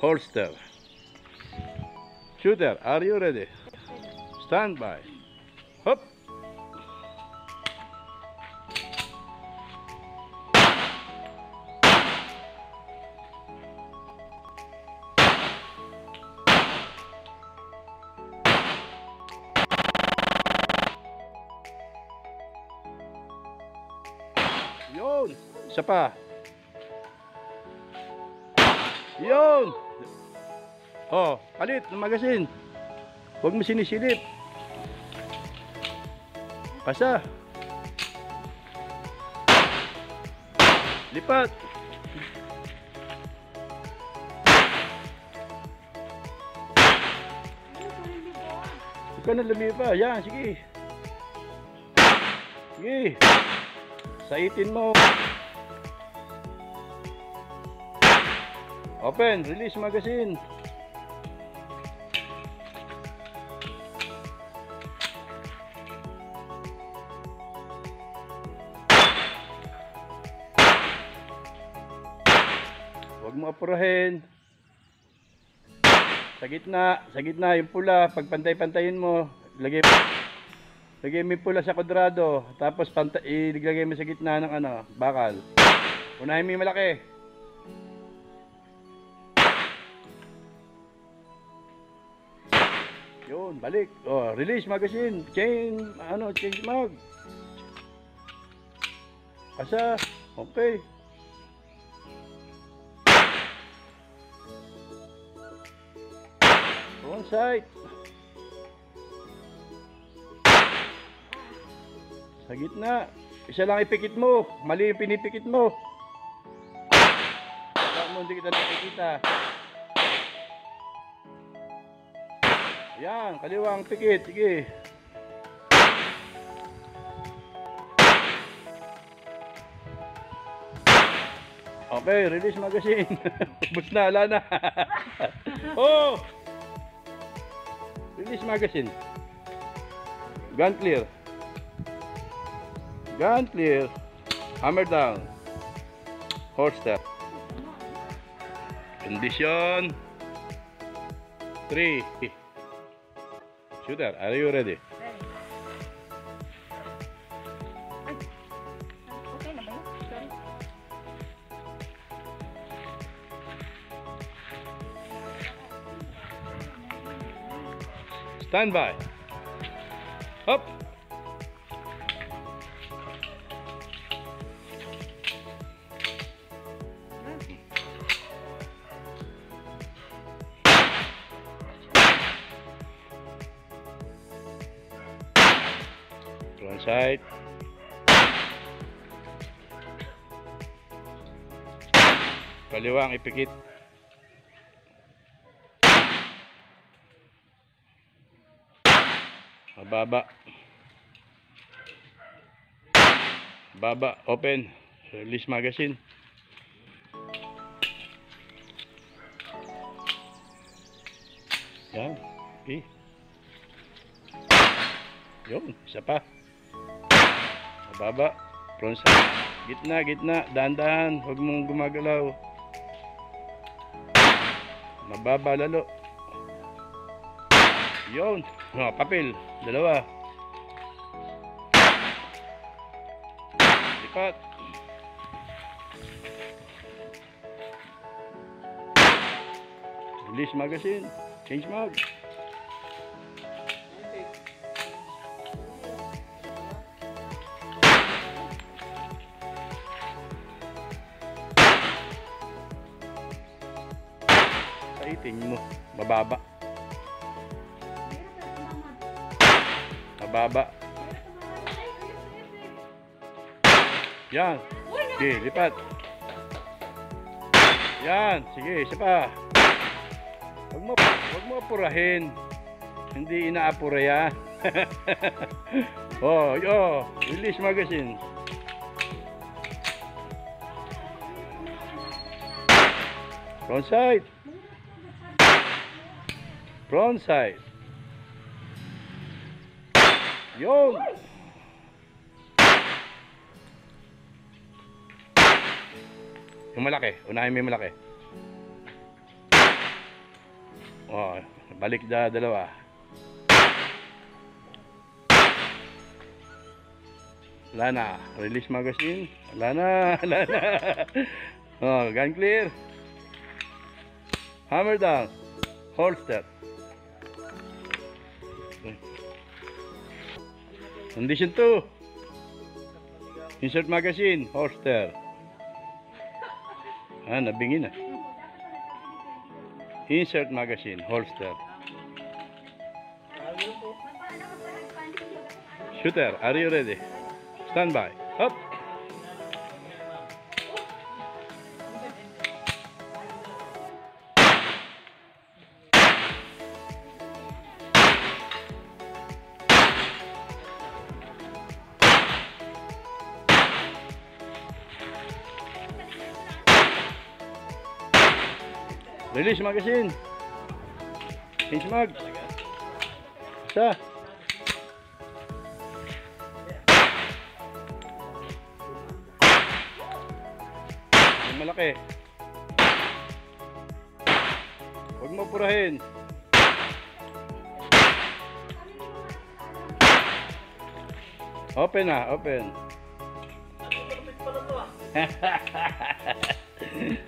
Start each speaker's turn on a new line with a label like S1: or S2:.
S1: holster. Shooter, are you ready? Stand by. Hop. Yun. Isa. Yun. Oh, palit ng magasin. Huwag mo sinisilip. Pasa. Lipat. Huwag ka na lumipa. Yan, sige. Sige. Saitin mo. Open, release magazine. Huwag mo apurahin. Sa gitna, sa gitna yung pula, pag pantay-pantayin mo, lagay mo, lagay mo yung pula sa kwadrado, tapos panta, ilagay mo sa gitna ng ano, bakal. Unahin mo yung malaki. Yun, balik. Oh, release magazine. Chain, ano, change mag. Asa. Okay. Wrong side. Sa gitna. Isa lang ipikit mo. Mali yung pinipikit mo. Baka mo hindi kita nakikita. Yan, kaliwang pikit. Sige. Okay, release magazine. Ubus na, ala na. oh! Release magazine. Gun clear. Gun clear. Hammer down. Holster. Condition. 3. Shooter, are you ready? Stand by. Up. Front side. Kaliwang ipikit. Mababa. Baba, open. Release magazine. Yan. Okay. Yun, isa pa. Mababa. Front. Gitna, gitna. Dahan-dahan. Huwag mong gumagalaw. Mababa lalo. Yun. Oh, papel. Dalawa. Lipat. Release magazine. Change mag. Saitin mo. Mababa. Mababa. Yan. Sige, lipat. Yan. Sige, isa pa. Huwag mo, huwag mo apurahin. Hindi inaapura yan. oh, yo. Release magazine. Front side. Front side. Yun. Yung malaki. Unahin mo yung malaki. Oh, balik na dalawa. Wala na. Release magazine. Wala na. Wala na. oh, gun clear. Hammer down. Holster. Condition 2. Insert magazine. Holster. Ah, nabingi na. Insert magazine. Holster. Shooter, are you ready? Stand by. Up. Release magazine. Change mag. Isa. Yung malaki. Huwag mo purahin. Open na, open.